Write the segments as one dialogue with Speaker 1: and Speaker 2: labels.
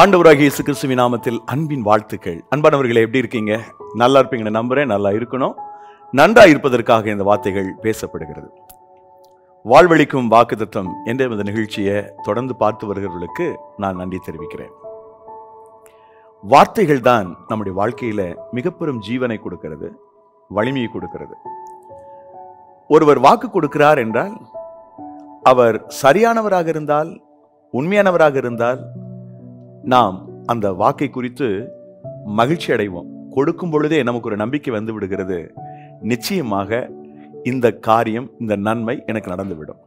Speaker 1: ஆண்டவராக இயேசு கிறிஸ்துவின் நாமத்தில் அன்பின் வாழ்த்துக்கள் அன்பானவர்களை எப்படி இருக்கீங்க நல்லா இருப்பீங்கன்னு நம்புறேன் நல்லா இருக்கணும் நன்றா இருப்பதற்காக இந்த வார்த்தைகள் பேசப்படுகிறது வாழ்வழிக்கும் வாக்குத்தத்தம் என்ற இந்த நிகழ்ச்சியை தொடர்ந்து பார்த்து வருகிறவர்களுக்கு நான் நன்றி தெரிவிக்கிறேன் வார்த்தைகள் தான் நம்முடைய வாழ்க்கையில் மிகப்பெரும் ஜீவனை கொடுக்கிறது வலிமையை கொடுக்கிறது ஒருவர் வாக்கு கொடுக்கிறார் என்றால் அவர் சரியானவராக இருந்தால் உண்மையானவராக இருந்தால் நாம் அந்த வாக்கை குறித்து மகிழ்ச்சி அடைவோம் கொடுக்கும் பொழுதே நமக்கு ஒரு நம்பிக்கை வந்து விடுகிறது நிச்சயமாக இந்த காரியம் இந்த நன்மை எனக்கு நடந்துவிடும்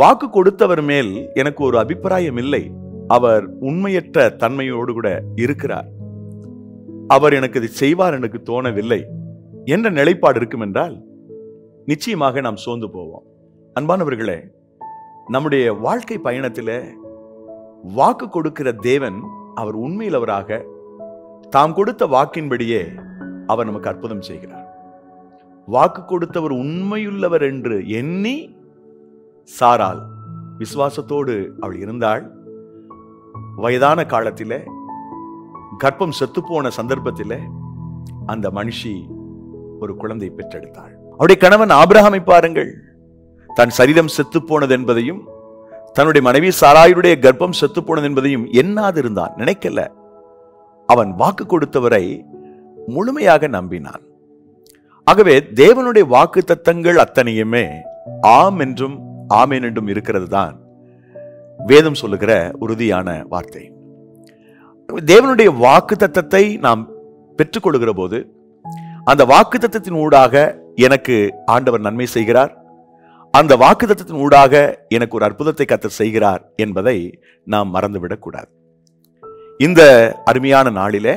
Speaker 1: வாக்கு கொடுத்தவர் மேல் எனக்கு ஒரு அபிப்பிராயம் இல்லை அவர் உண்மையற்ற தன்மையோடு கூட இருக்கிறார் அவர் எனக்கு இதை செய்வார் எனக்கு தோணவில்லை என்ற நிலைப்பாடு இருக்கும் என்றால் நிச்சயமாக நாம் சோர்ந்து போவோம் அன்பானவர்களே நம்முடைய வாழ்க்கை பயணத்தில் வாக்கு கொடுக்கிற தேவன் அவர் உண்மையிலவராக தாம் கொடுத்த வாக்கின்படியே அவர் நமக்கு அற்புதம் செய்கிறார் வாக்கு கொடுத்தவர் உண்மையுள்ளவர் என்று எண்ணி சாரால் விசுவாசத்தோடு அவள் இருந்தாள் வயதான காலத்தில் கர்ப்பம் செத்துப்போன சந்தர்ப்பத்தில் அந்த மனுஷி ஒரு குழந்தை பெற்றெடுத்தாள் அவருடைய கணவன் ஆபிரகாமை பாருங்கள் தன் சரீரம் செத்து போனது என்பதையும் தன்னுடைய மனைவி சாராயுடைய கர்ப்பம் செத்து போனது என்பதையும் இருந்தான் நினைக்கல அவன் வாக்கு கொடுத்தவரை முழுமையாக நம்பினான் ஆகவே தேவனுடைய வாக்கு தத்தங்கள் அத்தனையுமே ஆம் என்றும் ஆமேன் என்றும் இருக்கிறது தான் வேதம் சொல்லுகிற உறுதியான வார்த்தை தேவனுடைய வாக்கு தத்தத்தை நாம் பெற்றுக்கொள்கிற போது அந்த வாக்கு தத்தத்தின் ஊடாக எனக்கு ஆண்டவர் நன்மை செய்கிறார் அந்த வாக்குதத்தின் ஊடாக எனக்கு ஒரு அற்புதத்தை கத்தர் செய்கிறார் என்பதை நாம் மறந்துவிடக்கூடாது இந்த அருமையான நாளில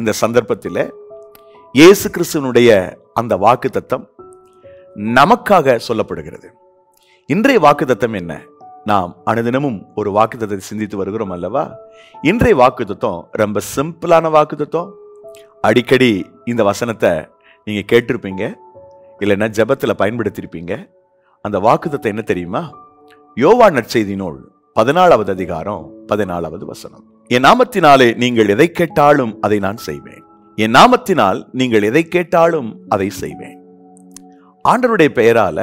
Speaker 1: இந்த சந்தர்ப்பத்தில் இயேசு கிறிஸ்துவனுடைய அந்த வாக்கு தத்தம் நமக்காக சொல்லப்படுகிறது இன்றைய வாக்கு தத்தம் என்ன நாம் அனுதினமும் ஒரு வாக்கு தத்தத்தை சிந்தித்து வருகிறோம் அல்லவா இன்றைய வாக்கு ரொம்ப சிம்பிளான வாக்கு அடிக்கடி இந்த வசனத்தை நீங்கள் கேட்டிருப்பீங்க இல்லைன்னா ஜபத்தில் பயன்படுத்தியிருப்பீங்க அந்த வாக்குதத்தை என்ன தெரியுமா யோவா நற்செய்தி நூல் பதினாலாவது அதிகாரம் பதினாலாவது வசனம் என் நாமத்தினாலே நீங்கள் எதை கேட்டாலும் அதை நான் செய்வேன் என் நாமத்தினால் நீங்கள் எதை கேட்டாலும் அதை செய்வேன் ஆண்டவருடைய பெயரால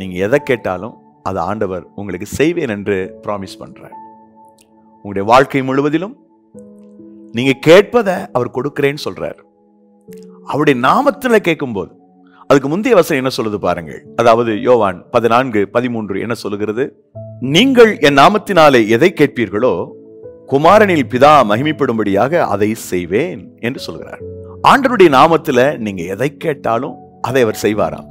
Speaker 1: நீங்க எதை கேட்டாலும் அதை ஆண்டவர் உங்களுக்கு செய்வேன் என்று ப்ராமிஸ் பண்ற உங்களுடைய வாழ்க்கை முழுவதிலும் நீங்க கேட்பதை அவர் கொடுக்கிறேன்னு சொல்றார் அவருடைய நாமத்தில் கேட்கும்போது அதுக்கு முந்தைய வசனம் என்ன சொல்லுது பாருங்கள் அதாவது யோவான் பதினான்கு பதிமூன்று என்ன சொல்லுகிறது நீங்கள் என் நாமத்தினாலே எதை கேட்பீர்களோ குமாரனில் பிதா மகிமைப்படும்படியாக அதை செய்வேன் என்று சொல்கிறார் ஆண்டருடைய நாமத்தில் நீங்க எதை கேட்டாலும் அதை அவர் செய்வாராம்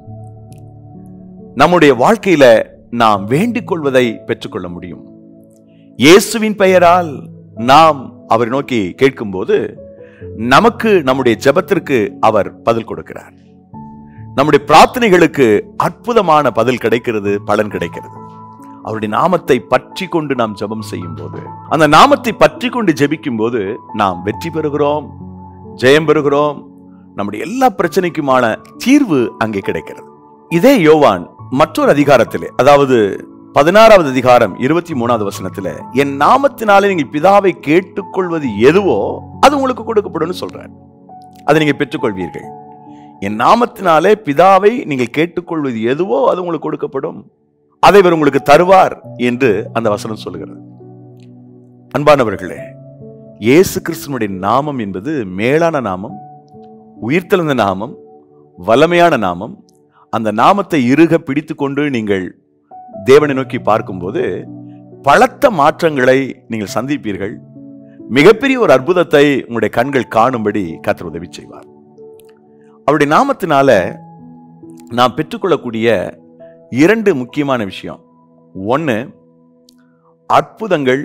Speaker 1: நம்முடைய வாழ்க்கையில நாம் வேண்டிக் கொள்வதை பெற்றுக்கொள்ள முடியும் இயேசுவின் பெயரால் நாம் அவரை நோக்கி கேட்கும்போது நமக்கு நம்முடைய ஜபத்திற்கு அவர் பதில் கொடுக்கிறார் நம்முடைய பிரார்த்தனைகளுக்கு அற்புதமான பதில் கிடைக்கிறது பலன் கிடைக்கிறது அவருடைய நாமத்தை பற்றி கொண்டு நாம் ஜபம் செய்யும் போது அந்த நாமத்தை பற்றி கொண்டு ஜபிக்கும் போது நாம் வெற்றி பெறுகிறோம் ஜெயம் பெறுகிறோம் நம்முடைய எல்லா பிரச்சனைக்குமான தீர்வு அங்கே கிடைக்கிறது இதே யோவான் மற்றொரு அதிகாரத்திலே அதாவது பதினாறாவது அதிகாரம் இருபத்தி மூணாவது வசனத்துல என் நாமத்தினாலே நீங்கள் பிதாவை கேட்டுக்கொள்வது எதுவோ அது உங்களுக்கு கொடுக்கப்படும் சொல்றேன் அதை நீங்க பெற்றுக்கொள்வீர்கள் என் நாமத்தினாலே பிதாவை நீங்கள் கேட்டுக்கொள்வது எதுவோ அது உங்களுக்கு கொடுக்கப்படும் அதை இவர் உங்களுக்கு தருவார் என்று அந்த வசனம் சொல்கிறது அன்பானவர்களே இயேசு கிறிஸ்தனுடைய நாமம் என்பது மேலான நாமம் உயிர்த்தெழுந்த நாமம் வலமையான நாமம் அந்த நாமத்தை இருக பிடித்து கொண்டு நீங்கள் தேவனை நோக்கி பார்க்கும்போது பலத்த மாற்றங்களை நீங்கள் சந்திப்பீர்கள் மிகப்பெரிய ஒரு அற்புதத்தை உங்களுடைய கண்கள் காணும்படி கத்திர உதவி செய்வார் அவருடைய நாமத்தினால நான் பெற்றுக்கொள்ளக்கூடிய இரண்டு முக்கியமான விஷயம் ஒன்று அற்புதங்கள்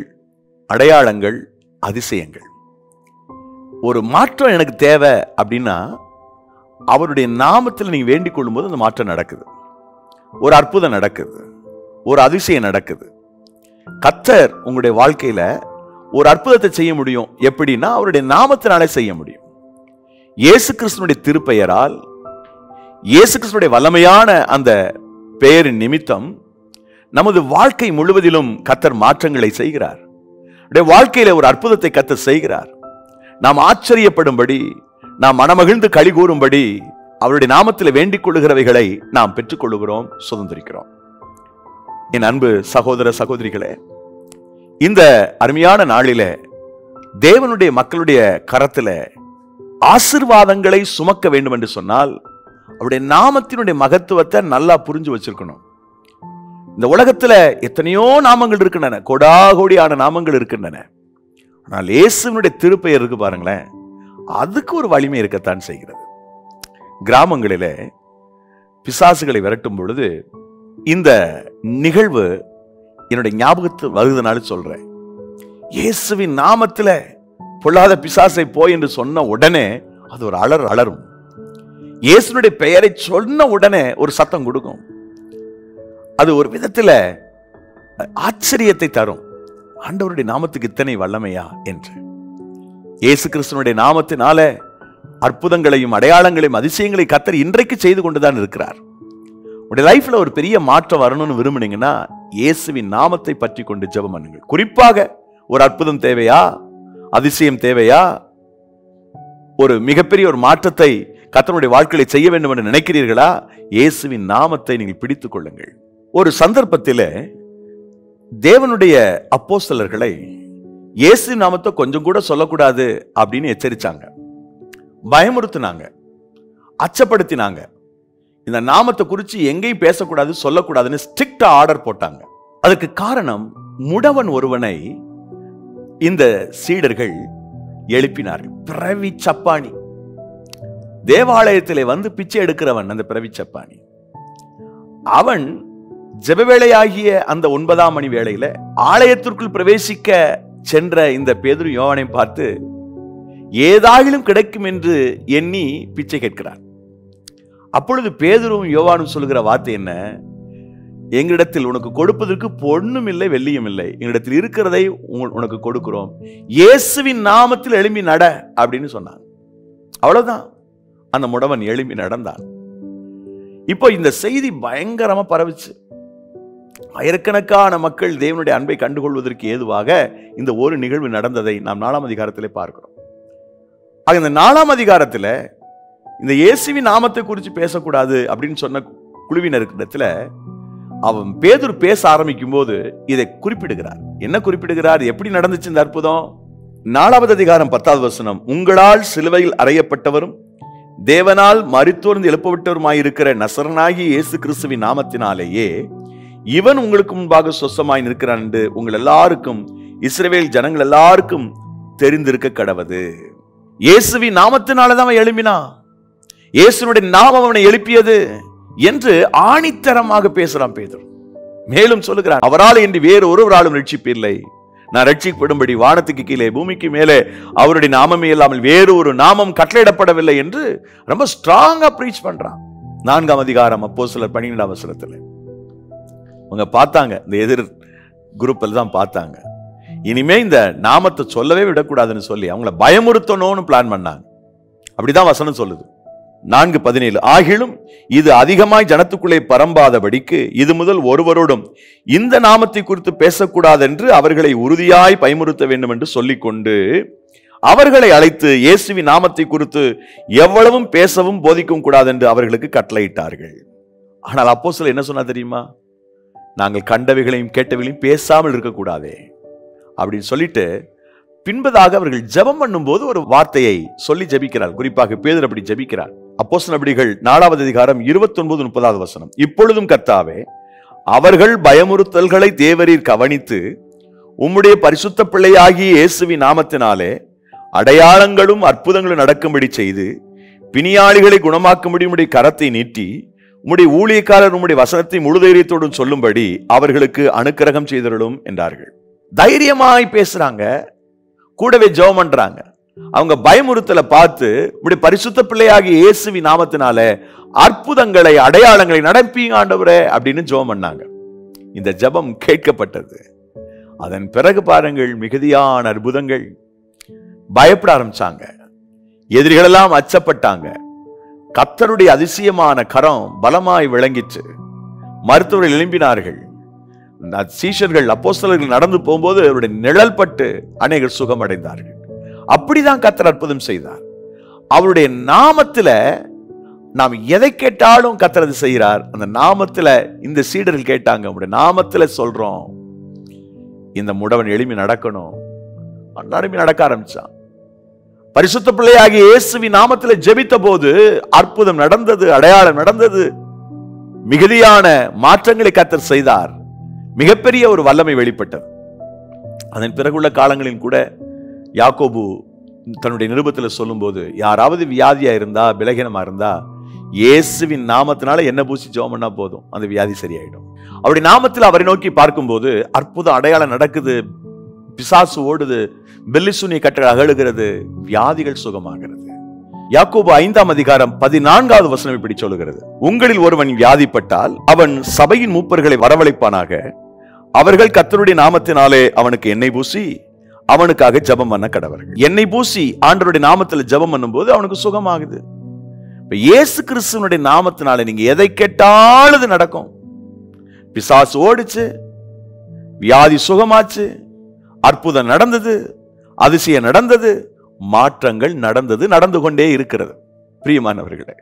Speaker 1: அடையாளங்கள் அதிசயங்கள் ஒரு மாற்றம் எனக்கு தேவை அப்படின்னா அவருடைய நாமத்தில் நீங்கள் வேண்டிக் கொள்ளும்போது அந்த மாற்றம் நடக்குது ஒரு அற்புதம் நடக்குது ஒரு அதிசயம் நடக்குது கத்தர் உங்களுடைய வாழ்க்கையில் ஒரு அற்புதத்தை செய்ய முடியும் எப்படின்னா அவருடைய நாமத்தினாலே செய்ய முடியும் இயேசு கிறிஸ்தனுடைய திருப்பெயரால் இயேசு கிறிஸ்தனுடைய வல்லமையான அந்த பெயரின் நிமித்தம் நமது வாழ்க்கை முழுவதிலும் கத்தர் மாற்றங்களை செய்கிறார் வாழ்க்கையில் ஒரு அற்புதத்தை கத்தர் செய்கிறார் நாம் ஆச்சரியப்படும்படி நாம் மனமகிழ்ந்து களி கூறும்படி அவருடைய நாமத்தில் வேண்டிக் கொள்ளுகிறவைகளை நாம் கொள்ளுகிறோம் சுதந்திரிக்கிறோம் என் அன்பு சகோதர சகோதரிகளே இந்த அருமையான நாளில தேவனுடைய மக்களுடைய கரத்தில் ஆசிர்வாதங்களை சுமக்க வேண்டும் என்று சொன்னால் அவருடைய நாமத்தினுடைய மகத்துவத்தை நல்லா புரிஞ்சு வச்சிருக்கணும் இந்த உலகத்தில் எத்தனையோ நாமங்கள் இருக்கின்றன கொடாகோடியான நாமங்கள் இருக்கின்றன ஆனால் இயேசுவனுடைய திருப்பெயர் இருக்கு பாருங்களேன் அதுக்கு ஒரு வலிமை இருக்கத்தான் செய்கிறது கிராமங்களில் பிசாசுகளை விரட்டும் பொழுது இந்த நிகழ்வு என்னுடைய ஞாபகத்து வருதுனாலும் சொல்கிறேன் இயேசுவின் நாமத்தில் பொல்லாத பிசாசை போய் என்று சொன்ன உடனே அது ஒரு அலர் அலரும் இயேசுனுடைய பெயரை சொன்ன உடனே ஒரு சத்தம் கொடுக்கும் அது ஒரு விதத்தில் ஆச்சரியத்தை தரும் ஆண்டவருடைய நாமத்துக்கு இத்தனை வல்லமையா என்று இயேசு கிறிஸ்தனுடைய நாமத்தினால அற்புதங்களையும் அடையாளங்களையும் அதிசயங்களை கத்தர் இன்றைக்கு செய்து கொண்டுதான் இருக்கிறார் உடைய லைஃப்ல ஒரு பெரிய மாற்றம் வரணும்னு விரும்புனீங்கன்னா இயேசுவின் நாமத்தை பற்றி கொண்டு ஜெபம் பண்ணுங்கள் குறிப்பாக ஒரு அற்புதம் தேவையா அதிசயம் தேவையா ஒரு மிகப்பெரிய ஒரு மாற்றத்தை கத்தனுடைய வாழ்க்கையை செய்ய வேண்டும் என்று நினைக்கிறீர்களா இயேசுவின் நாமத்தை நீங்கள் பிடித்துக் கொள்ளுங்கள் ஒரு சந்தர்ப்பத்தில் தேவனுடைய சிலர்களை இயேசு நாமத்தை கொஞ்சம் கூட சொல்லக்கூடாது அப்படின்னு எச்சரித்தாங்க பயமுறுத்தினாங்க அச்சப்படுத்தினாங்க இந்த நாமத்தை குறித்து எங்கேயும் பேசக்கூடாது சொல்லக்கூடாதுன்னு ஸ்ட்ரிக்டாக ஆர்டர் போட்டாங்க அதுக்கு காரணம் முடவன் ஒருவனை இந்த சீடர்கள் எழுப்பினார்கள் பிறவி சப்பாணி தேவாலயத்திலே வந்து பிச்சை எடுக்கிறவன் அந்த பிறவி சப்பாணி அவன் ஜெபவேளையாகிய அந்த ஒன்பதாம் மணி வேளையில ஆலயத்திற்குள் பிரவேசிக்க சென்ற இந்த பேதுரு யோவனை பார்த்து ஏதாயிலும் கிடைக்கும் என்று எண்ணி பிச்சை கேட்கிறான் அப்பொழுது பேதுருவும் யோவானும் சொல்லுகிற வார்த்தை என்ன எங்களிடத்தில் உனக்கு கொடுப்பதற்கு பொண்ணும் இல்லை வெள்ளியும் இல்லை எங்களிடத்தில் இருக்கிறதை உனக்கு கொடுக்கிறோம் இயேசுவின் நாமத்தில் எழும்பி நட அப்படின்னு சொன்னான் அவ்வளவுதான் அந்த முடவன் எழும்பி நடந்தான் இப்போ இந்த செய்தி பயங்கரமா பரவிச்சு ஆயிரக்கணக்கான மக்கள் தேவனுடைய அன்பை கண்டுகொள்வதற்கு ஏதுவாக இந்த ஒரு நிகழ்வு நடந்ததை நாம் நாலாம் அதிகாரத்திலே பார்க்கிறோம் ஆக இந்த நாலாம் அதிகாரத்தில் இந்த இயேசுவின் நாமத்தை குறித்து பேசக்கூடாது அப்படின்னு சொன்ன குழுவினருக்கு இடத்துல அவன் பேதூர் பேச ஆரம்பிக்கும் போது இதை குறிப்பிடுகிறார் என்ன குறிப்பிடுகிறார் எப்படி நடந்துச்சு இந்த அற்புதம் நாலாவது அதிகாரம் பத்தாவது வசனம் உங்களால் சிலுவையில் அறையப்பட்டவரும் தேவனால் மறுத்தோர்ந்து எழுப்பவிட்டவருமாயிருக்கிற நசரனாகி இயேசு கிறிஸ்துவின் நாமத்தினாலேயே இவன் உங்களுக்கு முன்பாக சொசமாய் நிற்கிறான் என்று உங்கள் எல்லாருக்கும் இஸ்ரேவேல் ஜனங்கள் எல்லாருக்கும் தெரிந்திருக்க கடவுது இயேசுவின் நாமத்தினாலதான் அவன் எழுப்பினான் இயேசுனுடைய நாமம் அவனை எழுப்பியது என்று ஆணித்தரமாக பேசுறான் பேதர் மேலும் சொல்லுகிறார் அவரால் இன்று வேறு ஒருவராலும் ரட்சிப்பில்லை நான் ரட்சிக்கப்படும்படி வானத்துக்கு கீழே பூமிக்கு மேலே அவருடைய நாமமே இல்லாமல் வேறு ஒரு நாமம் கட்டளையிடப்படவில்லை என்று ரொம்ப ஸ்ட்ராங்கா ப்ரீச் பண்றான் நான்காம் அதிகாரம் அப்போ சிலர் பன்னிரெண்டாம் வசனத்தில் அவங்க பார்த்தாங்க இந்த எதிர் குரூப்பில் தான் பார்த்தாங்க இனிமே இந்த நாமத்தை சொல்லவே விடக்கூடாதுன்னு சொல்லி அவங்கள பயமுறுத்தணும்னு பிளான் பண்ணாங்க அப்படிதான் வசனம் சொல்லுது நான்கு பதினேழு ஆகிலும் இது அதிகமாய் ஜனத்துக்குள்ளே பரம்பாதபடிக்கு இது முதல் ஒருவரோடும் இந்த நாமத்தை குறித்து பேசக்கூடாதென்று அவர்களை உறுதியாய் பயமுறுத்த வேண்டும் என்று சொல்லிக்கொண்டு அவர்களை அழைத்து இயேசுவி நாமத்தை குறித்து எவ்வளவும் பேசவும் போதிக்கும் கூடாதென்று அவர்களுக்கு கட்டளையிட்டார்கள் ஆனால் அப்போ சில என்ன சொன்னா தெரியுமா நாங்கள் கண்டவைகளையும் கேட்டவைகளையும் பேசாமல் இருக்கக்கூடாதே அப்படின்னு சொல்லிட்டு பின்பதாக அவர்கள் ஜபம் பண்ணும்போது ஒரு வார்த்தையை சொல்லி ஜபிக்கிறார் குறிப்பாக பேதர் அப்படி ஜபிக்கிறார் அப்போஸ் நபடிகள் நாலாவது அதிகாரம் இருபத்தி ஒன்பது முப்பதாவது வசனம் இப்பொழுதும் கர்த்தாவே அவர்கள் பயமுறுத்தல்களை தேவரீர் கவனித்து உம்முடைய பரிசுத்த பிள்ளையாகிய இயேசுவி நாமத்தினாலே அடையாளங்களும் அற்புதங்களும் நடக்கும்படி செய்து பிணியாளிகளை குணமாக்கும்படி உடைய கரத்தை நீட்டி உம்முடைய ஊழியக்காரர் உம்முடைய வசனத்தை முழு தைரியத்தோடும் சொல்லும்படி அவர்களுக்கு அனுக்கிரகம் செய்தருளும் என்றார்கள் தைரியமாய் பேசுறாங்க கூடவே ஜெபம் பண்றாங்க அவங்க பயமுறுத்தலை பார்த்து இப்படி பரிசுத்த பிள்ளையாகி இயேசுவி நாமத்தினால அற்புதங்களை அடையாளங்களை நடப்பீங்க ஆண்டவரே அப்படின்னு ஜோம் பண்ணாங்க இந்த ஜபம் கேட்கப்பட்டது அதன் பிறகு பாருங்கள் மிகுதியான அற்புதங்கள் பயப்பட ஆரம்பிச்சாங்க எதிரிகளெல்லாம் அச்சப்பட்டாங்க கத்தருடைய அதிசயமான கரம் பலமாய் விளங்கிச்சு மருத்துவர்கள் எழும்பினார்கள் சீஷர்கள் அப்போஸ்தலர்கள் நடந்து போகும்போது அவருடைய நிழல் பட்டு அநேகர் சுகமடைந்தார்கள் அப்படிதான் கத்தர் அற்புதம் செய்தார் அவருடைய நாமத்தில் நாம் எதை கேட்டாலும் கத்தரது செய்கிறார் அந்த நாமத்தில் இந்த சீடர்கள் கேட்டாங்க அவருடைய நாமத்தில் சொல்றோம் இந்த முடவன் எளிமை நடக்கணும் எல்லாருமே நடக்க ஆரம்பிச்சான் பரிசுத்த பிள்ளையாகிய இயேசுவி நாமத்தில் ஜெபித்த போது அற்புதம் நடந்தது அடையாளம் நடந்தது மிகுதியான மாற்றங்களை கத்தர் செய்தார் மிகப்பெரிய ஒரு வல்லமை வெளிப்பட்டது அதன் பிறகுள்ள காலங்களில் கூட யாக்கோபு தன்னுடைய நிருபத்தில் சொல்லும்போது யாராவது வியாதியாக இருந்தா விலகினமாக இருந்தா இயேசுவின் நாமத்தினால என்ன பூசி ஜோம் போதும் அந்த வியாதி சரியாயிடும் அவருடைய நாமத்தில் அவரை நோக்கி பார்க்கும்போது அற்புத அடையாளம் நடக்குது பிசாசு ஓடுது பெல்லிசுனி கட்டளை அகழுகிறது வியாதிகள் சுகமாகிறது யாக்கோபு ஐந்தாம் அதிகாரம் பதினான்காவது வசனம் இப்படி சொல்லுகிறது உங்களில் ஒருவன் வியாதிப்பட்டால் அவன் சபையின் மூப்பர்களை வரவழைப்பானாக அவர்கள் கத்தருடைய நாமத்தினாலே அவனுக்கு எண்ணெய் பூசி அவனுக்காக ஜபம் பண்ண கடவர்கள் என்னை பூசி ஆண்டருடைய நாமத்தில் ஜபம் பண்ணும்போது அவனுக்கு சுகமாகுது இப்போ இயேசு கிறிஸ்துவனுடைய நாமத்தினால நீங்க எதை கேட்டாலும் இது நடக்கும் பிசாசு ஓடிச்சு வியாதி சுகமாச்சு அற்புதம் நடந்தது அதிசயம் நடந்தது மாற்றங்கள் நடந்தது நடந்து கொண்டே இருக்கிறது பிரியமானவர்களே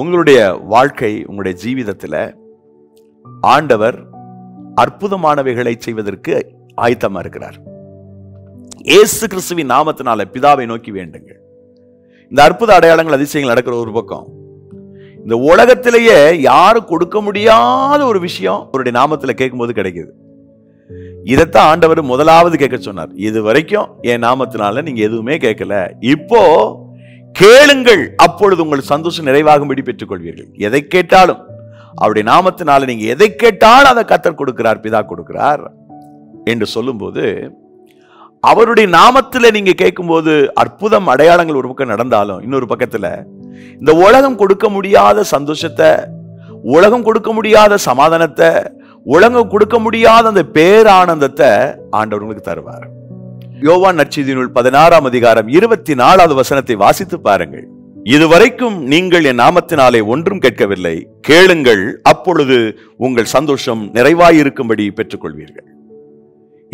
Speaker 1: உங்களுடைய வாழ்க்கை உங்களுடைய ஜீவிதத்தில் ஆண்டவர் அற்புதமானவைகளை செய்வதற்கு ஆயத்தமாக இருக்கிறார் ஏசு கிறிஸ்துவின் நாமத்தினால பிதாவை நோக்கி வேண்டுங்கள் இந்த அற்புத அடையாளங்கள் அதிசயங்கள் நடக்கிற ஒரு பக்கம் இந்த உலகத்திலேயே யாரும் கொடுக்க முடியாத ஒரு விஷயம் அவருடைய நாமத்தில் கேட்கும்போது கிடைக்குது இதைத்தான் ஆண்டவர் முதலாவது கேட்க சொன்னார் இது வரைக்கும் என் நாமத்தினால நீங்க எதுவுமே கேட்கல இப்போ கேளுங்கள் அப்பொழுது உங்கள் சந்தோஷம் நிறைவாகும்படி பெற்றுக் கொள்வீர்கள் எதை கேட்டாலும் அவருடைய நாமத்தினால நீங்க எதை கேட்டாலும் அதை கத்தர் கொடுக்கிறார் பிதா கொடுக்கிறார் என்று சொல்லும்போது அவருடைய நாமத்தில் நீங்க கேட்கும்போது அற்புதம் அடையாளங்கள் ஒரு பக்கம் நடந்தாலும் இன்னொரு பக்கத்துல இந்த உலகம் கொடுக்க முடியாத சந்தோஷத்தை உலகம் கொடுக்க முடியாத சமாதானத்தை உலகம் கொடுக்க முடியாத அந்த பேரானந்தத்தை ஆண்டவர்களுக்கு தருவார் யோவான் நச்சிதி நூல் பதினாறாம் அதிகாரம் இருபத்தி நாலாவது வசனத்தை வாசித்து பாருங்கள் இதுவரைக்கும் நீங்கள் என் நாமத்தினாலே ஒன்றும் கேட்கவில்லை கேளுங்கள் அப்பொழுது உங்கள் சந்தோஷம் நிறைவாயிருக்கும்படி பெற்றுக்கொள்வீர்கள்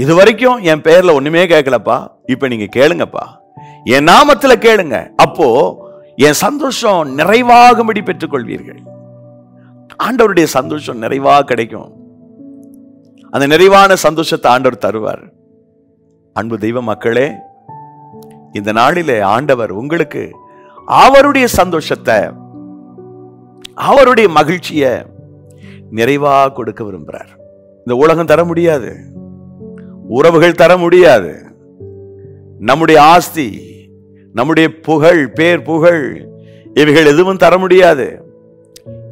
Speaker 1: இது வரைக்கும் என் பெயர்ல ஒண்ணுமே கேட்கலப்பா இப்ப நீங்க கேளுங்கப்பா என் நாமத்துல கேளுங்க அப்போ என் சந்தோஷம் நிறைவாகும்படி பெற்றுக்கொள்வீர்கள் ஆண்டவருடைய சந்தோஷம் நிறைவாக கிடைக்கும் அந்த நிறைவான சந்தோஷத்தை ஆண்டவர் தருவார் அன்பு தெய்வ மக்களே இந்த நாளிலே ஆண்டவர் உங்களுக்கு அவருடைய சந்தோஷத்தை அவருடைய மகிழ்ச்சியை நிறைவாக கொடுக்க விரும்புகிறார் இந்த உலகம் தர முடியாது உறவுகள் தர முடியாது நம்முடைய ஆஸ்தி நம்முடைய புகழ் பேர் புகழ் இவைகள் எதுவும் தர முடியாது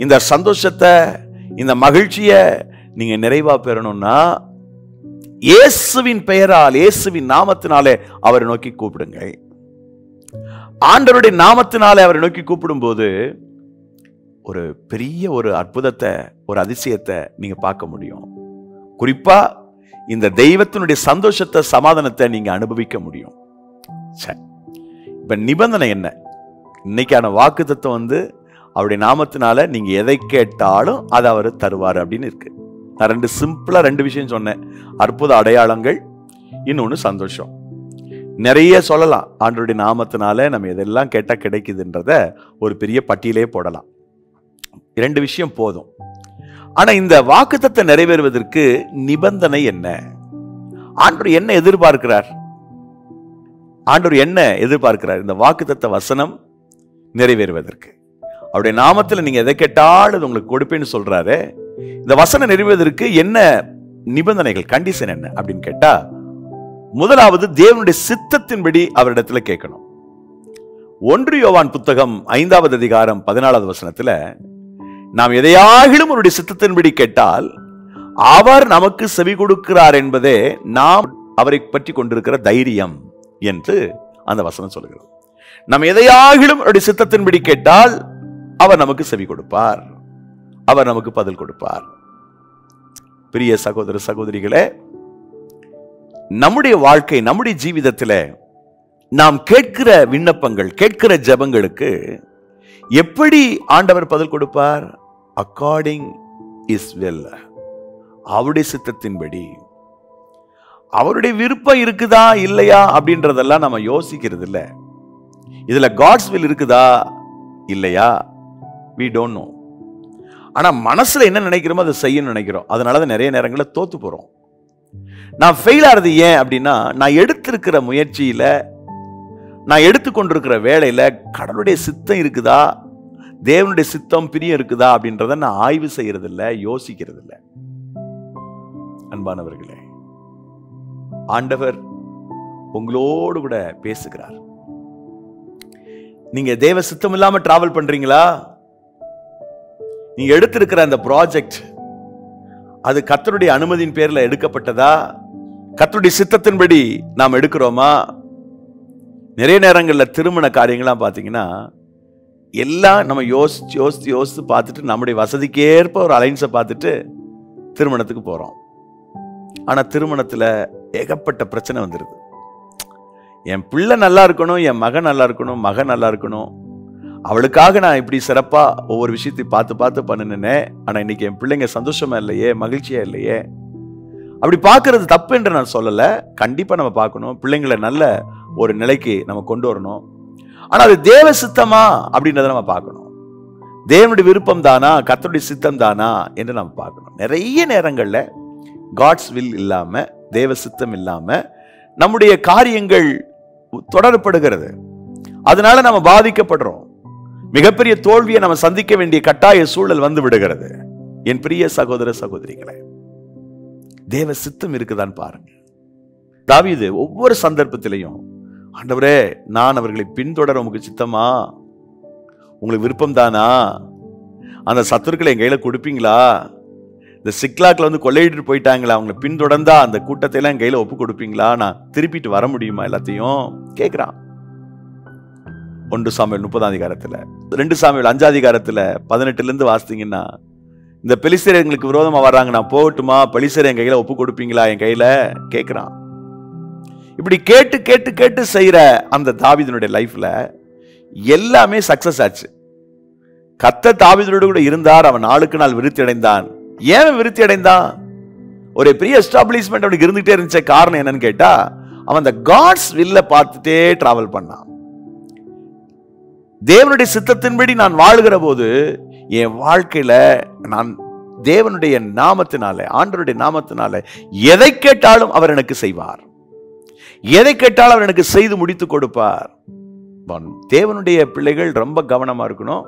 Speaker 1: இந்த சந்தோஷத்தை இந்த மகிழ்ச்சியை நீங்க நிறைவா பெறணும்னா இயேசுவின் பெயரால் இயேசுவின் நாமத்தினாலே அவரை நோக்கி கூப்பிடுங்கள் ஆண்டவருடைய நாமத்தினாலே அவரை நோக்கி கூப்பிடும் போது ஒரு பெரிய ஒரு அற்புதத்தை ஒரு அதிசயத்தை நீங்க பார்க்க முடியும் குறிப்பா இந்த தெய்வத்தினுடைய சந்தோஷத்தை சமாதானத்தை நீங்கள் அனுபவிக்க முடியும் இப்ப இப்போ நிபந்தனை என்ன இன்னைக்கான வாக்கு தத்துவம் வந்து அவருடைய நாமத்தினால நீங்கள் எதை கேட்டாலும் அதை அவர் தருவார் அப்படின்னு இருக்கு நான் ரெண்டு சிம்பிளாக ரெண்டு விஷயம் சொன்னேன் அற்புத அடையாளங்கள் இன்னொன்று சந்தோஷம் நிறைய சொல்லலாம் ஆண்டருடைய நாமத்தினால நம்ம எதெல்லாம் கேட்டால் கிடைக்குதுன்றத ஒரு பெரிய பட்டியலே போடலாம் ரெண்டு விஷயம் போதும் ஆனா இந்த வாக்குத்தத்தை நிறைவேறுவதற்கு நிபந்தனை என்ன ஆண்டவர் என்ன எதிர்பார்க்கிறார் ஆண்டவர் என்ன எதிர்பார்க்கிறார் இந்த வாக்குத்தத்த வசனம் நிறைவேறுவதற்கு அவருடைய நாமத்தில் நீங்க எதை கேட்டாலும் உங்களுக்கு கொடுப்பேன்னு சொல்றாரு இந்த வசனம் நிறைவேறுவதற்கு என்ன நிபந்தனைகள் கண்டிஷன் என்ன அப்படின்னு கேட்டா முதலாவது தேவனுடைய சித்தத்தின்படி அவரிடத்துல கேட்கணும் ஒன்று யோவான் புத்தகம் ஐந்தாவது அதிகாரம் பதினாலாவது வசனத்துல நாம் எதையாகிலும் அவருடைய சித்தத்தின்படி கேட்டால் அவர் நமக்கு செவி கொடுக்கிறார் என்பதே நாம் அவரை பற்றி கொண்டிருக்கிற தைரியம் என்று அந்த வசனம் சொல்கிறது நாம் எதையாகிலும் அவருடைய சித்தத்தின்படி கேட்டால் அவர் நமக்கு செவி கொடுப்பார் அவர் நமக்கு பதில் கொடுப்பார் பிரிய சகோதர சகோதரிகளே நம்முடைய வாழ்க்கை நம்முடைய ஜீவிதத்தில் நாம் கேட்கிற விண்ணப்பங்கள் கேட்கிற ஜபங்களுக்கு எப்படி ஆண்டவர் பதில் கொடுப்பார் அக்கார்டிங் இஸ் வெல்ல அவருடைய சித்தத்தின்படி அவருடைய விருப்பம் இருக்குதா இல்லையா அப்படின்றதெல்லாம் நம்ம யோசிக்கிறது இல்லை இதில் காட்ஸ் வில் இருக்குதா இல்லையா வி டோன்ட் நோ ஆனால் மனசில் என்ன நினைக்கிறோமோ அதை செய்யணும்னு நினைக்கிறோம் அதனால தான் நிறைய நேரங்களில் தோற்று போகிறோம் நான் ஃபெயில் ஆகிறது ஏன் அப்படின்னா நான் எடுத்திருக்கிற முயற்சியில் நான் எடுத்துக்கொண்டிருக்கிற வேலையில் கடவுளுடைய சித்தம் இருக்குதா தேவனுடைய சித்தம் பிரியம் இருக்குதா அப்படின்றத நான் ஆய்வு செய்யறது இல்லை யோசிக்கிறது இல்லை அன்பானவர்களே ஆண்டவர் உங்களோடு கூட பேசுகிறார் நீங்க தேவ சித்தம் இல்லாம டிராவல் பண்றீங்களா நீங்க எடுத்திருக்கிற அந்த ப்ராஜெக்ட் அது கத்தருடைய அனுமதியின் பேர்ல எடுக்கப்பட்டதா கத்தருடைய சித்தத்தின்படி நாம் எடுக்கிறோமா நிறைய நேரங்களில் திருமண காரியங்கள்லாம் பார்த்தீங்கன்னா எல்லாம் நம்ம யோசித்து யோசித்து யோசித்து பார்த்துட்டு நம்முடைய வசதிக்கேற்ப ஒரு அலைன்ஸை பார்த்துட்டு திருமணத்துக்கு போகிறோம் ஆனால் திருமணத்தில் ஏகப்பட்ட பிரச்சனை வந்துடுது என் பிள்ளை நல்லா இருக்கணும் என் மகன் நல்லா இருக்கணும் மகன் நல்லா இருக்கணும் அவளுக்காக நான் இப்படி சிறப்பாக ஒவ்வொரு விஷயத்தையும் பார்த்து பார்த்து பண்ணினேன் ஆனால் இன்னைக்கு என் பிள்ளைங்க சந்தோஷமாக இல்லையே மகிழ்ச்சியா இல்லையே அப்படி பார்க்கறது தப்பு என்று நான் சொல்லலை கண்டிப்பாக நம்ம பார்க்கணும் பிள்ளைங்களை நல்ல ஒரு நிலைக்கு நம்ம கொண்டு வரணும் ஆனால் அது தேவ சித்தமா அப்படின்றத நம்ம பார்க்கணும் தேவனுடைய விருப்பம் தானா கத்தனுடைய சித்தம் தானா என்று நம்ம பார்க்கணும் நிறைய நேரங்களில் காட்ஸ் வில் இல்லாமல் தேவ சித்தம் இல்லாமல் நம்முடைய காரியங்கள் தொடரப்படுகிறது அதனால நம்ம பாதிக்கப்படுறோம் மிகப்பெரிய தோல்வியை நம்ம சந்திக்க வேண்டிய கட்டாய சூழல் வந்து விடுகிறது என் பிரிய சகோதர சகோதரிகளை தேவ சித்தம் இருக்குதான்னு பாருங்க தாவிது ஒவ்வொரு சந்தர்ப்பத்திலையும் ஆண்டவரே நான் அவர்களை பின்தொடர உங்களுக்கு சித்தமா உங்களுக்கு விருப்பம் தானா அந்த சத்துருக்களை எங்கள் கையில் கொடுப்பீங்களா இந்த சிக்லாக்கில் வந்து கொள்ளையிட்டு போயிட்டாங்களா அவங்களை பின்தொடர்ந்தா அந்த கூட்டத்தையெல்லாம் என் கையில் ஒப்பு கொடுப்பீங்களா நான் திருப்பிட்டு வர முடியுமா எல்லாத்தையும் கேட்குறான் ஒன்று சாமியல் முப்பதாம் அதிகாரத்தில் ரெண்டு சாமியல் அஞ்சாதிகாரத்தில் பதினெட்டுலேருந்து வாசித்தீங்கன்னா இந்த பெலிசிரியர்களுக்கு விரோதமாக வர்றாங்க நான் போகட்டுமா பெலிசிரியர் என் கையில் ஒப்பு கொடுப்பீங்களா என் கையில் கேட்குறான் இப்படி கேட்டு கேட்டு கேட்டு செய்கிற அந்த தாவிதனுடைய லைஃப்பில் எல்லாமே சக்ஸஸ் ஆச்சு கத்த தாவிதனோடு கூட இருந்தார் அவன் நாளுக்கு நாள் விருத்தி அடைந்தான் ஏன் விருத்தி அடைந்தான் ஒரு பெரிய எஸ்டாப்ளிஷ்மெண்ட் அவனுக்கு இருந்துகிட்டே இருந்துச்ச காரணம் என்னன்னு கேட்டா அவன் அந்த காட்ஸ் வில்ல பார்த்துட்டே டிராவல் பண்ணான் தேவனுடைய சித்தத்தின்படி நான் வாழ்கிற போது என் வாழ்க்கையில நான் தேவனுடைய நாமத்தினால ஆண்டருடைய நாமத்தினால எதை கேட்டாலும் அவர் எனக்கு செய்வார் எதை கேட்டாலும் அவர் எனக்கு செய்து முடித்து கொடுப்பார் தேவனுடைய பிள்ளைகள் ரொம்ப கவனமாக இருக்கணும்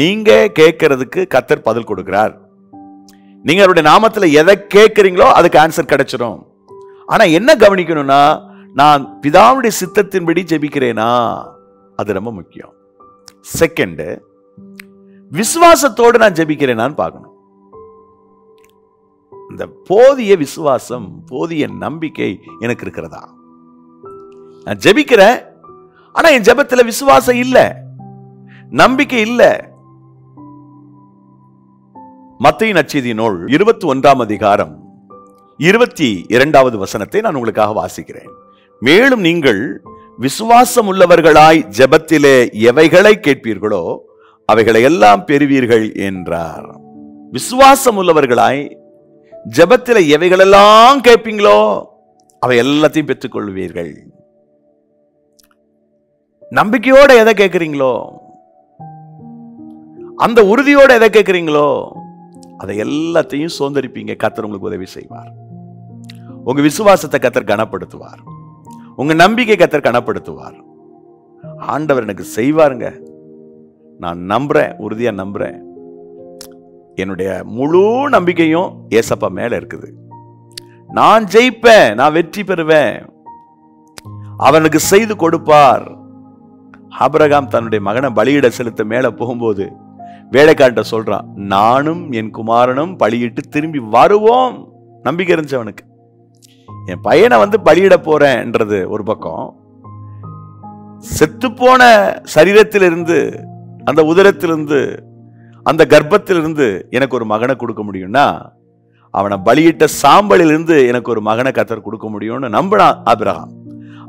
Speaker 1: நீங்கள் கேட்கறதுக்கு கத்தர் பதில் கொடுக்கிறார் நீங்கள் அவருடைய நாமத்தில் எதை கேட்குறீங்களோ அதுக்கு ஆன்சர் கிடைச்சிடும் ஆனால் என்ன கவனிக்கணும்னா நான் பிதாவுடைய சித்தத்தின்படி ஜெபிக்கிறேனா அது ரொம்ப முக்கியம் செகண்டு விசுவாசத்தோடு நான் ஜெபிக்கிறேனான்னு பார்க்கணும் இந்த போதிய விசுவாசம் போதிய நம்பிக்கை எனக்கு இருக்கிறதா நான் ஜெபிக்கிறேன் ஆனா என் ஜெபத்துல விசுவாசம் இல்லை நம்பிக்கை இல்லை மத்திய நச்செய்தி நூல் இருபத்தி ஒன்றாம் அதிகாரம் இருபத்தி இரண்டாவது வசனத்தை நான் உங்களுக்காக வாசிக்கிறேன் மேலும் நீங்கள் விசுவாசம் உள்ளவர்களாய் ஜெபத்திலே எவைகளை கேட்பீர்களோ அவைகளை எல்லாம் பெறுவீர்கள் என்றார் விசுவாசம் உள்ளவர்களாய் ஜபத்தில் எவைகளெல்லாம் கேட்பீங்களோ அவை எல்லாத்தையும் பெற்றுக்கொள்வீர்கள் நம்பிக்கையோட எதை கேட்குறீங்களோ அந்த உறுதியோட எதை கேட்குறீங்களோ அதை எல்லாத்தையும் சுதந்திரிப்பீங்க கத்தர் உங்களுக்கு உதவி செய்வார் உங்க விசுவாசத்தை கத்தர் கனப்படுத்துவார் உங்க நம்பிக்கை கத்தர் கனப்படுத்துவார் ஆண்டவர் எனக்கு செய்வாருங்க நான் நம்புறேன் உறுதியா நம்புறேன் என்னுடைய முழு நம்பிக்கையும் ஏசப்பா மேலே இருக்குது நான் ஜெயிப்பேன் நான் வெற்றி பெறுவேன் அவனுக்கு செய்து கொடுப்பார் அபரகாம் தன்னுடைய மகனை பலியிட செலுத்த மேலே போகும்போது வேலைக்காட்ட சொல்றான் நானும் என் குமாரனும் பலியிட்டு திரும்பி வருவோம் நம்பிக்கை இருந்துச்சு அவனுக்கு என் பையனை வந்து பலியிட போறேன்ன்றது ஒரு பக்கம் செத்துப்போன சரீரத்திலிருந்து அந்த உதரத்திலிருந்து அந்த கர்ப்பத்திலிருந்து எனக்கு ஒரு மகனை கொடுக்க முடியும்னா அவனை பலியிட்ட சாம்பலிலிருந்து எனக்கு ஒரு மகனை கத்தர் கொடுக்க முடியும்னு நம்பினான் ஆப்ரஹாம்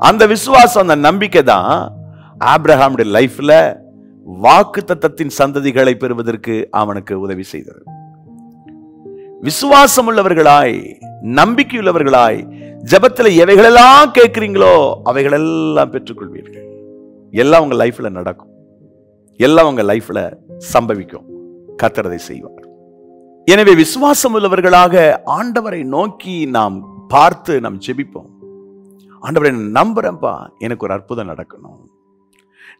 Speaker 1: அந்த விசுவாசம் அந்த நம்பிக்கை தான் ஆப்ரஹாமுடைய லைஃப்ல வாக்கு தத்தத்தின் சந்ததிகளை பெறுவதற்கு அவனுக்கு உதவி செய்தது விசுவாசம் உள்ளவர்களாய் நம்பிக்கையுள்ளவர்களாய் ஜபத்தில் எவைகளெல்லாம் கேட்குறீங்களோ அவைகளெல்லாம் பெற்றுக்கொள்வீர்கள் எல்லாம் உங்கள் லைஃப்பில் நடக்கும் எல்லாம் உங்கள் லைஃப்பில் சம்பவிக்கும் கத்தரதை செய்வார் எனவே விசுவாசம் உள்ளவர்களாக ஆண்டவரை நோக்கி நாம் பார்த்து நாம் ஜெபிப்போம் ஆண்டவரை நம்புறப்பா எனக்கு ஒரு அற்புதம் நடக்கணும்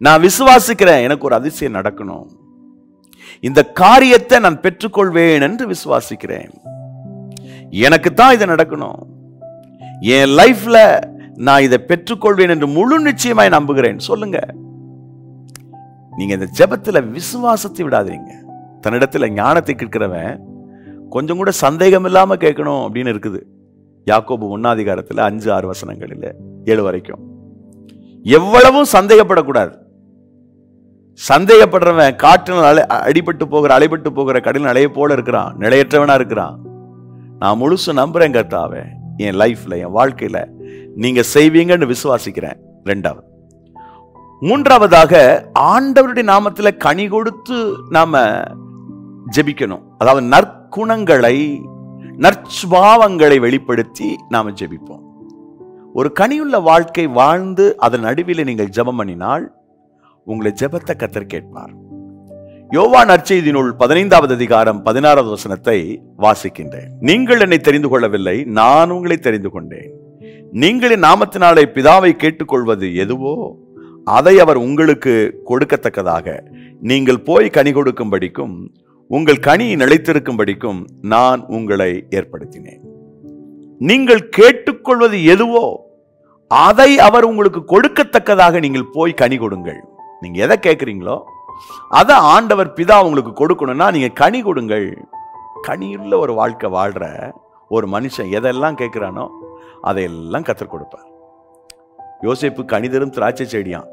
Speaker 1: நான் விசுவாசிக்கிறேன் எனக்கு ஒரு அதிசயம் நடக்கணும் இந்த காரியத்தை நான் பெற்றுக்கொள்வேன் என்று விசுவாசிக்கிறேன் எனக்கு தான் இது நடக்கணும் என் லைஃப்ல நான் இதை பெற்றுக்கொள்வேன் என்று முழு நிச்சயமாய் நம்புகிறேன் சொல்லுங்க நீங்க இந்த ஜபத்துல விசுவாசத்தை விடாதீங்க தன்னிடத்தில் ஞானத்தை கேட்கிறவன் கொஞ்சம் கூட சந்தேகம் இல்லாமல் கேட்கணும் அப்படின்னு இருக்குது யாக்கோபு ஒன்னாதிகாரத்தில் அஞ்சு ஆறு வசனங்களில் ஏழு வரைக்கும் எவ்வளவும் சந்தேகப்படக்கூடாது சந்தேகப்படுறவன் காற்றினால் அலை அடிபட்டு போகிற அலைபட்டு போகிற கடல் அலைய போல இருக்கிறான் நிலையற்றவனா இருக்கிறான் நான் முழுசு நம்புறேன் கர்த்தாவே என் லைஃப்ல என் வாழ்க்கையில நீங்க செய்வீங்கன்னு விசுவாசிக்கிறேன் ரெண்டாவது மூன்றாவதாக ஆண்டவருடைய நாமத்தில் கனி கொடுத்து நாம ஜெபிக்கணும் அதாவது நற்குணங்களை நற்சுபாவங்களை வெளிப்படுத்தி நாம் ஜெபிப்போம் ஒரு கனியுள்ள வாழ்க்கை வாழ்ந்து அதன் நடுவில் நீங்கள் ஜெபம் பண்ணினால் உங்களை ஜெபத்தை கத்தர் கேட்பார் யோவா நற்செய்தினுள் பதினைந்தாவது அதிகாரம் பதினாறாவது வசனத்தை வாசிக்கின்றேன் நீங்கள் என்னை தெரிந்து கொள்ளவில்லை நான் உங்களை தெரிந்து கொண்டேன் நீங்களின் நாமத்தினாலே பிதாவை கேட்டுக்கொள்வது எதுவோ அதை அவர் உங்களுக்கு கொடுக்கத்தக்கதாக நீங்கள் போய் கனி கொடுக்கும்படிக்கும் உங்கள் கனி நிலைத்திருக்கும்படிக்கும் நான் உங்களை ஏற்படுத்தினேன் நீங்கள் கேட்டுக்கொள்வது எதுவோ அதை அவர் உங்களுக்கு கொடுக்கத்தக்கதாக நீங்கள் போய் கனி கொடுங்கள் நீங்க எதை கேட்குறீங்களோ அதை ஆண்டவர் பிதா உங்களுக்கு கொடுக்கணும்னா நீங்க கனி கொடுங்கள் கனியுள்ள ஒரு வாழ்க்கை வாழ்ற ஒரு மனுஷன் எதெல்லாம் கேட்குறானோ அதையெல்லாம் கற்றுக் கொடுப்பார் யோசிப்பு கணிதரும் திராட்சை செடியான்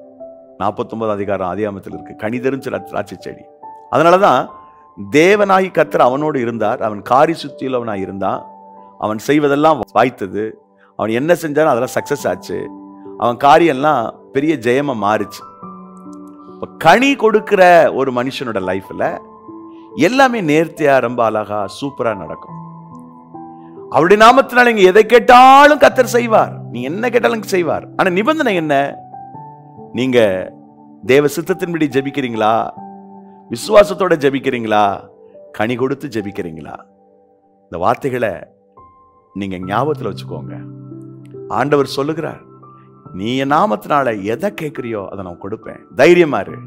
Speaker 1: நாற்பத்தொன்பது அதிகாரம் அதிகாமத்தில் இருக்கு கணிதரும் திராட்சை செடி அதனால தான் தேவனாகி கத்தர் அவனோடு இருந்தார் அவன் காரி சுத்தியுள்ளவனாக இருந்தான் அவன் செய்வதெல்லாம் வாய்த்தது அவன் என்ன செஞ்சாலும் அதெல்லாம் சக்ஸஸ் ஆச்சு அவன் காரியெல்லாம் பெரிய ஜெயமாக மாறுச்சு இப்போ கனி கொடுக்கிற ஒரு மனுஷனோட லைஃப்பில் எல்லாமே நேர்த்தியாக ரொம்ப அழகாக சூப்பராக நடக்கும் அவருடைய நாமத்தினால இங்கே எதை கேட்டாலும் கத்தர் செய்வார் நீ என்ன கேட்டாலும் செய்வார் ஆனால் நிபந்தனை என்ன நீங்கள் தேவ சித்தத்தின்படி ஜபிக்கிறீங்களா விசுவாசத்தோட ஜபிக்கிறீங்களா கனி கொடுத்து ஜபிக்கிறீங்களா இந்த வார்த்தைகளை நீங்க ஞாபகத்தில் வச்சுக்கோங்க ஆண்டவர் சொல்லுகிறார் நீ என் நாமத்தினால எதை கேட்குறியோ அதை நான் கொடுப்பேன் தைரியமாறு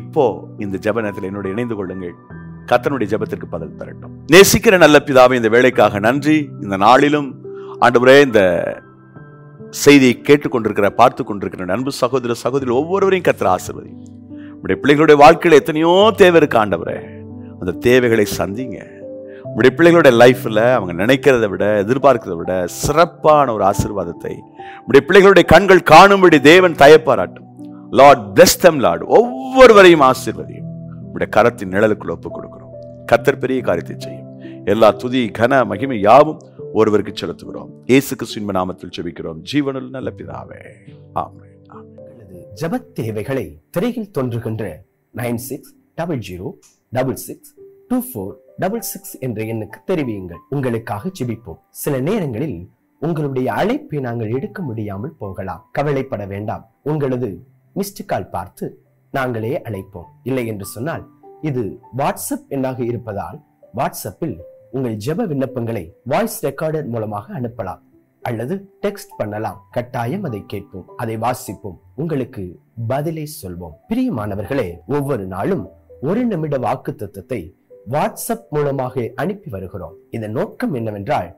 Speaker 1: இப்போ இந்த ஜப நேரத்தில் என்னோட இணைந்து கொள்ளுங்கள் கத்தனுடைய ஜபத்திற்கு பதில் தரட்டும் நேசிக்கிற நல்ல பிதாவை இந்த வேலைக்காக நன்றி இந்த நாளிலும் ஆண்டவரே இந்த செய்தியை கேட்டுக்கொண்டிருக்கிற பார்த்து கொண்டிருக்கிற அன்பு சகோதர சகோதரி ஒவ்வொருவரையும் கத்திர ஆசிர்வதி உடைய பிள்ளைகளுடைய வாழ்க்கையில் எத்தனையோ தேவை இருக்கு ஆண்டவரே அந்த தேவைகளை சந்திங்க உடைய பிள்ளைகளுடைய லைஃப்பில் அவங்க நினைக்கிறத விட எதிர்பார்க்கிறத விட சிறப்பான ஒரு ஆசிர்வாதத்தை உடைய பிள்ளைகளுடைய கண்கள் காணும்படி தேவன் தயப்பாராட்டும் லார்ட் பிளஸ் தம் ஒவ்வொருவரையும் ஆசிர்வதியும் உடைய கரத்தின் நிழலுக்குள் ஒப்புக் கொடுக்கிறோம் கத்தர் பெரிய காரியத்தை செய்யும் எல்லா துதி கன மகிமை யாவும் ஒருவருக்கு செலுத்துகிறோம் இயேசுக்கு சின்ம நாமத்தில் செபிக்கிறோம் ஜீவனில் நல்ல பிதாவே ஆமாம்
Speaker 2: ஜபத் தேவைகளை திரையில் தோன்றுகின்ற nine six double zero double six two four double six என்ற எண்ணுக்கு தெரிவியுங்கள் உங்களுக்காக ஜிபிப்போம் சில நேரங்களில் உங்களுடைய அழைப்பை நாங்கள் எடுக்க முடியாமல் போகலாம் கவலைப்பட வேண்டாம் உங்களது மிஸ்டு கால் பார்த்து நாங்களே அழைப்போம் இல்லை என்று சொன்னால் இது வாட்ஸ்அப் எண்ணாக இருப்பதால் வாட்ஸ்அப்பில் உங்கள் ஜெப விண்ணப்பங்களை வாய்ஸ் ரெக்கார்டர் மூலமாக அனுப்பலாம் அல்லது டெக்ஸ்ட் பண்ணலாம் கட்டாயம் அதை கேட்போம் அதை வாசிப்போம் உங்களுக்கு பதிலை சொல்வோம் பிரியமானவர்களே ஒவ்வொரு நாளும் ஒரு நிமிட வாக்கு தத்துவத்தை வாட்ஸ்அப் மூலமாக அனுப்பி வருகிறோம் இதன் நோக்கம் என்னவென்றால்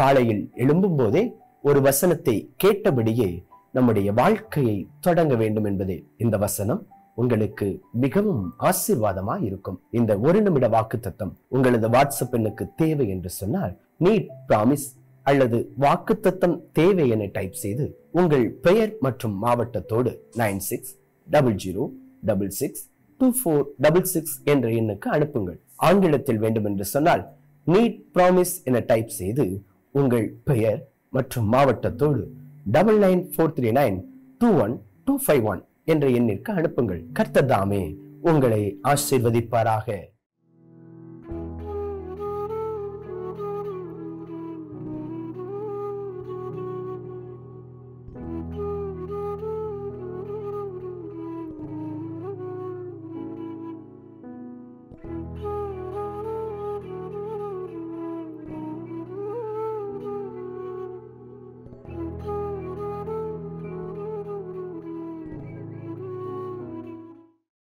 Speaker 2: காலையில் எழும்பும் போதே ஒரு வசனத்தை கேட்டபடியே நம்முடைய வாழ்க்கையை தொடங்க வேண்டும் என்பதே இந்த வசனம் உங்களுக்கு மிகவும் ஆசீர்வாதமா இருக்கும் இந்த ஒரு நிமிட வாக்கு தத்தம் உங்களது வாட்ஸ்அப் எண்ணுக்கு தேவை என்று சொன்னால் நீட் ப்ராமிஸ் அல்லது வாக்குத்தத்தம் தேவை என டைப் செய்து உங்கள் பெயர் மற்றும் மாவட்டத்தோடு nine six double zero double six two four double six என்ற எண்ணுக்கு அனுப்புங்கள் ஆங்கிலத்தில் வேண்டுமென்று சொன்னால் நீட் ப்ராமிஸ் என டைப் செய்து உங்கள் பெயர் மற்றும் மாவட்டத்தோடு double nine four three nine two one two five one என்ற எண்ணிற்கு அனுப்புங்கள் கர்த்ததாமே உங்களை ஆசிர்வதிப்பாராக